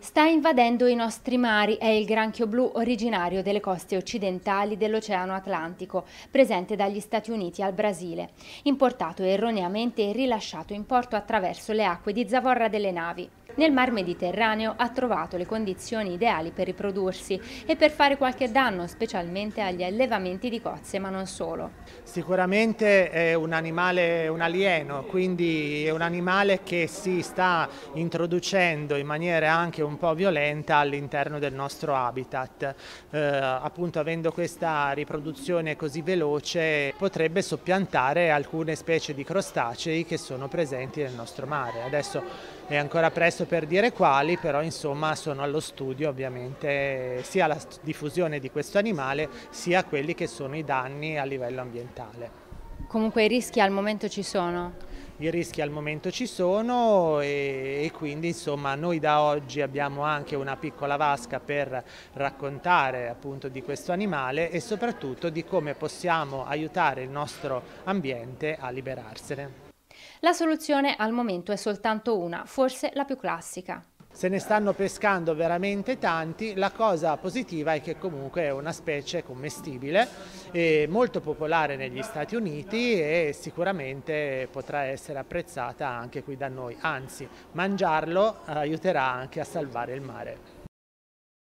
Sta invadendo i nostri mari, è il granchio blu originario delle coste occidentali dell'Oceano Atlantico, presente dagli Stati Uniti al Brasile, importato erroneamente e rilasciato in porto attraverso le acque di zavorra delle navi. Nel Mar Mediterraneo ha trovato le condizioni ideali per riprodursi e per fare qualche danno, specialmente agli allevamenti di cozze, ma non solo. Sicuramente è un animale, un alieno, quindi è un animale che si sta introducendo in maniera anche un po' violenta all'interno del nostro habitat. Eh, appunto avendo questa riproduzione così veloce potrebbe soppiantare alcune specie di crostacei che sono presenti nel nostro mare. Adesso è ancora presto per dire quali, però insomma sono allo studio ovviamente sia la diffusione di questo animale sia quelli che sono i danni a livello ambientale. Comunque i rischi al momento ci sono? I rischi al momento ci sono e, e, quindi insomma noi da oggi abbiamo anche una piccola vasca per raccontare appunto di questo animale e soprattutto di come possiamo aiutare il nostro ambiente a liberarsene. La soluzione al momento è soltanto una, forse la più classica. Se ne stanno pescando veramente tanti, la cosa positiva è che comunque è una specie commestibile, molto popolare negli Stati Uniti e sicuramente potrà essere apprezzata anche qui da noi, anzi mangiarlo aiuterà anche a salvare il mare.